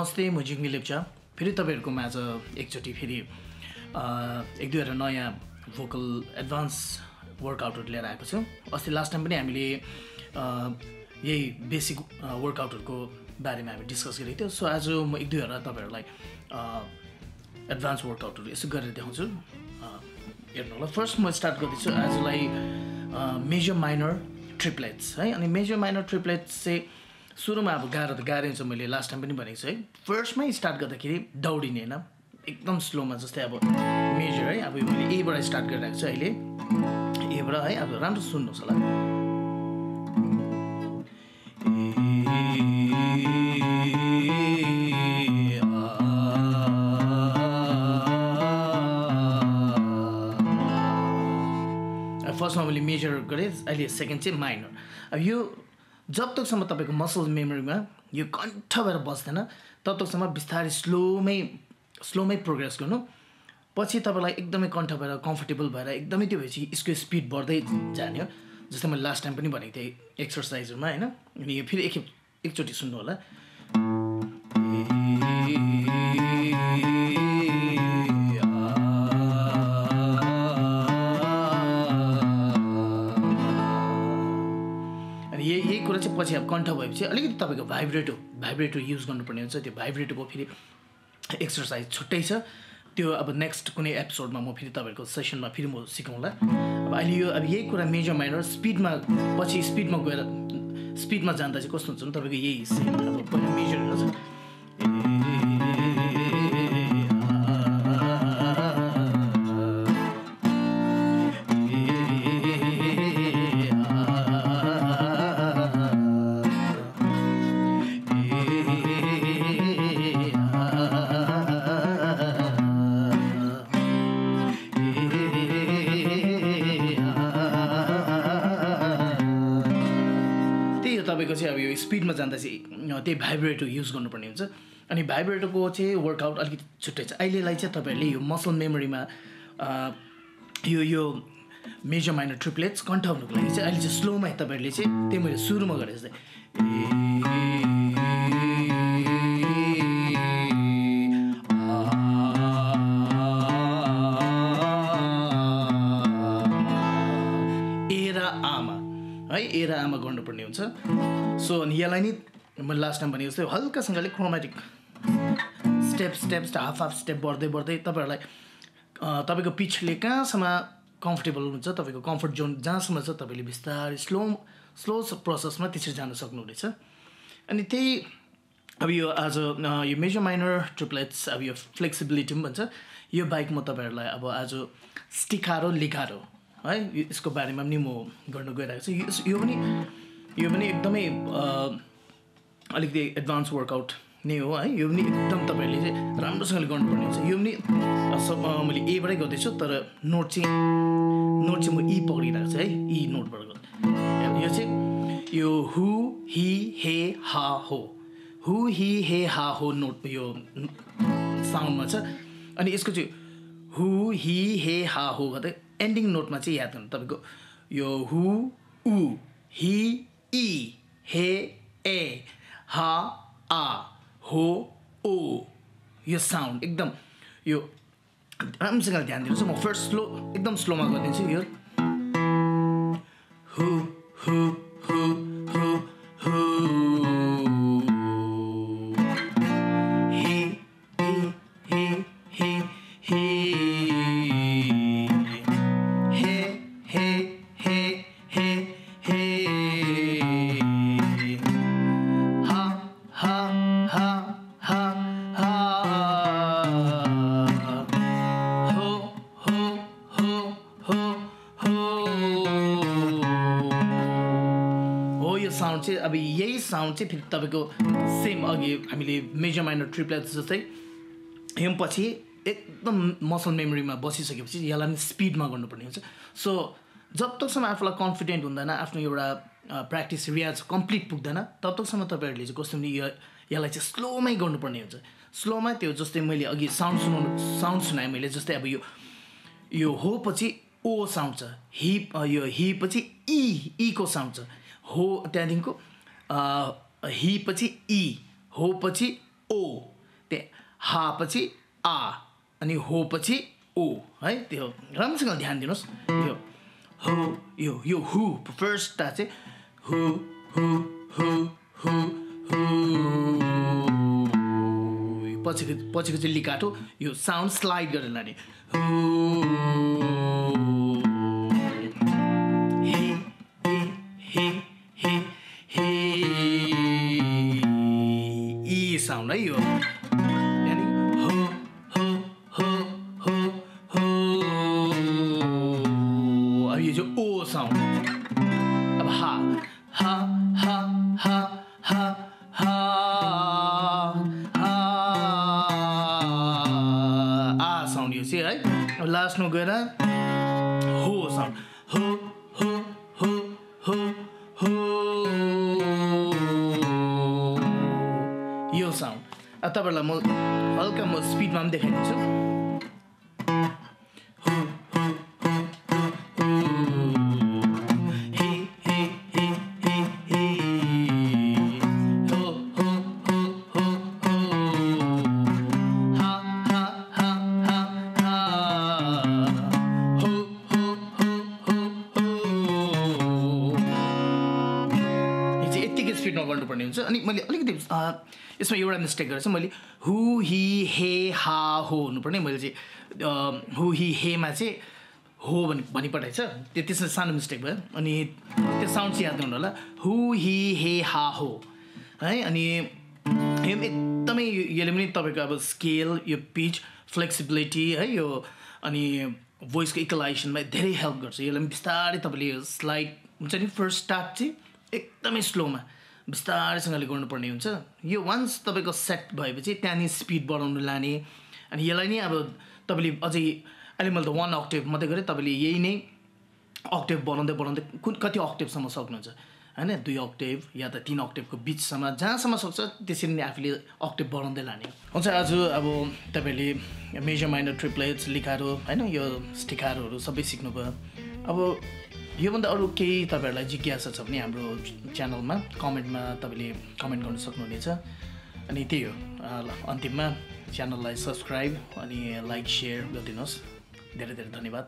नमस्ते म जिङ्गी लेप्चा। फेरि तपाईँहरूकोमा आज एकचोटि फेरि एक दुईवटा नयाँ भोकल एडभान्स वर्कआउटहरू लिएर आएको छु। अस्ति लास्ट टाइम पनि हामीले यही बेसिक वर्कआउटहरूको बारेमा हामी डिस्कस गरेको थियो। सो आज म एक दुईवटा तपाईँहरूलाई एडभान्स वर्कआउटहरू यसो गरेर देखाउँछु। हेर्नु होला। फर्स्ट म स्टार्ट गर्दैछु आजलाई मेजर माइनर ट्रिप्लेट्स है। अनि मेजर माइनर ट्रिप्लेट्स चाहिँ सुरुमा अब गाह्रो त गाह्रै हुन्छ मैले लास्ट टाइम पनि भनेको छु है। फर्स्टमै स्टार्ट गर्दाखेरि दौडिने होइन? एकदम स्लोमा जस्तै अब मेजर है? अब मैले एबाट स्टार्ट गरिरहेको छु अहिले। एबाट है? अब राम्रो सुन्नुहोस् होला। फर्स्टमा मैले मेजर गरेँ अहिले सेकेन्ड चाहिँ माइनर अब यो जब तकसम्म तपाईँको मसल मेमोरीमा यो कण्ठ भएर बस्दैन तब तकसम्म बिस्तारै स्लोमै स्लोमै प्रोग्रेस गर्नु। पछि तपाईँलाई एकदमै कण्ठ भएर कम्फर्टेबल भएर एकदमै त्यो भएपछि यसको स्पिड बढ्दै जाने हो। जस्तै मैले लास्ट टाइम पनि भनेको थिएँ एक्सर्साइजहरूमा होइन? अनि यो फेरि एकखेप एकचोटि सुन्नु होला। अनि यही यही कुरा चाहिँ पछि अब कण्ठ भएपछि अलिकति तपाईँको भाइब्रेटो भाइब्रेटो युज गर्नुपर्ने हुन्छ। त्यो भाइब्रेटोको फेरि एक्सर्साइज छुट्टै छ। त्यो अब नेक्स्ट कुनै एपिसोडमा म फेरि तपाईँहरूको सेसनमा फेरि म सिकाउँला। अब अहिले यो अब यही कुरा मेजर माइनर स्पिडमा पछि स्पिडमा गएर स्पिडमा जाँदा चाहिँ कस्तो हुन्छ भने तपाईँको यही सेम अब पहिला मेजर तपाईँको चाहिँ अब यो स्पिडमा जाँदा चाहिँ त्यही भाइब्रेटो युज गर्नुपर्ने हुन्छ। अनि भाइब्रेटोको चाहिँ वर्कआउट अलिकति छुट्टै छ। अहिलेलाई चाहिँ तपाईँहरूले यो मसल मेमोरीमा यो यो मेजर माइनर ट्रिप्लेट्स कन्ठाउनुको लागि चाहिँ अहिले चाहिँ स्लोमा तपाईँहरूले चाहिँ त्यही मैले सुरुमा गरेँ जस्तै। है ए र आमा गर्नुपर्ने हुन्छ। सो अनि यसलाई नि मैले लास्ट टाइम भनेको जस्तै हल्कासँगले chromatic step step half half step बढ्दै बढ्दै तपाईँहरूलाई तपाईँको पिचले कहाँसम्म कम्फर्टेबल हुन्छ तपाईँको कम्फर्ट जोन जहाँसम्म छ तपाईँले बिस्तारै स्लो स्लो प्रोसेसमा त्यसरी जान सक्नुहुनेछ। अनि त्यही अब यो आज यो मेजर माइनर ट्रिप्लेट्स अब यो फ्लेक्सिबिलिटी पनि भन्छ। यो बाइक म तपाईँहरूलाई अब आज स्टिकारो लिकारो है? यसको बारेमा पनि म गर्न गइरहेको छु। यो- पनि यो पनि एकदमै अलिकति एडभान्स वर्कआउट नै हो है? यो पनि एकदम तपाईँहरूले चाहिँ राम्रोसँगले गर्नुपर्ने हुन्छ यो पनि सब मैले एबाटै गर्दैछु तर नोट चाहिँ नोट चाहिँ म ई पक्रिरहेको छु है? ई नोटबाट गर्दा। यो चाहिँ यो हु हि हे हा हो हु हि हे हा हो नोट यो साउन्डमा छ। अनि यसको चाहिँ हु हि हे हा हो गर्दै एन्डिङ नोटमा चाहिँ याद गर्नु तपाईँको यो हु उ हि इ हे ए हा आ हो ओ यो साउन्ड एकदम यो राम्रोसँग ध्यान दिनुहोस्। म फर्स्ट स्लो एकदम स्लोमा गरिदिन्छु। यो हु हु हु अब यही साउन्ड चाहिँ फेरि तपाईँको सेम अघि हामीले मेजर माइनर ट्रिप्लेट्स जस्तै यो पछि एकदम मसल मेमोरीमा बसिसकेपछि यसलाई पनि स्पिडमा गर्नुपर्ने हुन्छ। सो जब तकसम्म आफूलाई कन्फिडेन्ट हुँदैन आफ्नो एउटा प्र्याक्टिस रियाज कम्प्लिट पुग्दैन तब तकसम्म तपाईँहरूले चाहिँ कस्तो यो यसलाई चाहिँ स्लोमै गर्नुपर्ने हुन्छ। स्लोमा त्यो जस्तै मैले अघि साउन्ड सुनाउनु साउन्ड सुनाएँ मैले जस्तै अब यो यो हो पछि ओ साउन्ड छ हि यो हि पछि इ ईको साउन्ड छ। हो त्यहाँदेखिको हि पछि इ हो पछि ओ त्यहाँ हा पछि आ अनि हो पछि ओ है त्यो राम्रोसँग ध्यान दिनुहोस् यो हो यो यो हु फर्स्ट चाहिँ हु पछिको पछिको चाहिँ लिकाटो यो साउन्ड स्लाइड गरेर लाने हे साउन्ड है यो। हो अब यो चाहिँ ओ साउन्ड अब हा हा हा हा हा आ साउन्ड है। अब लास्टमा गएर साउन्ड तपाईँहरूलाई म हल्का म स्पिडमा पनि देखाइदिन्छु हे हे हे हे हे हो हो हो हो हो हा हा हा हा हा हो हो हो हो हो यो चाहिँ यत्तिकै स्पिडमा गर्नुपर्ने हुन्छ अनि मैले अलिकति अ, यसमा एउटा मिस्टेक गरेको छु मैले हु हि हे हा हो हुनुपर्ने। मैले चाहिँ हु हि हेमा चाहिँ हो भनी भनिपठाएछ। त्यो त्यसमा सानो मिस्टेक भयो। अनि त्यो साउन्ड चाहिँ याद गर्नु होला। हु हि हे हा हो। है अनि यो एकदमै यसले पनि तपाईँको अब स्केल यो पिच फ्लेक्सिबिलिटी है यो अनि भोइसको इक्वलाइजेसनमा धेरै हेल्प गर्छ। यसलाई पनि बिस्तारै तपाईँले यो स्लाइड हुन्छ नि फर्स्ट स्टार्ट चाहिँ एकदमै स्लोमा बिस्तारैसँगले गर्नुपर्ने हुन्छ। यो वान्स तपाईँको सेट भएपछि त्यहाँनिर स्पिड बढाउनु लाने अनि यसलाई नै अब तपाईँले अझै अहिले मैले त वान अक्टेभ मात्रै गरेँ तपाईँले यही नै अक्टेभ बढाउँदै बढाउँदै कुन कति अक्टेभसम्म सक्नुहुन्छ? होइन दुई अक्टेभ या त तिन अक्टेभको बिचसम्म जहाँसम्म सक्छ त्यसरी नै आफूले अक्टेभ बढाउँदै लाने। हुन्छ आज अब तपाईँहरूले मेजर माइनर ट्रिप्लेट्स लिखारो होइन यो स्टिकारोहरू सबै सिक्नुभयो। अब योभन्दा अरू केही तपाईँहरूलाई जिज्ञासा छ भने हाम्रो च्यानलमा कमेन्टमा तपाईँले कमेन्ट गर्न सक्नुहुनेछ। अनि त्यही हो। अन्तिममा च्यानललाई सब्सक्राइब अनि लाइक सेयर गरिदिनुहोस्। धेरै धेरै धन्यवाद।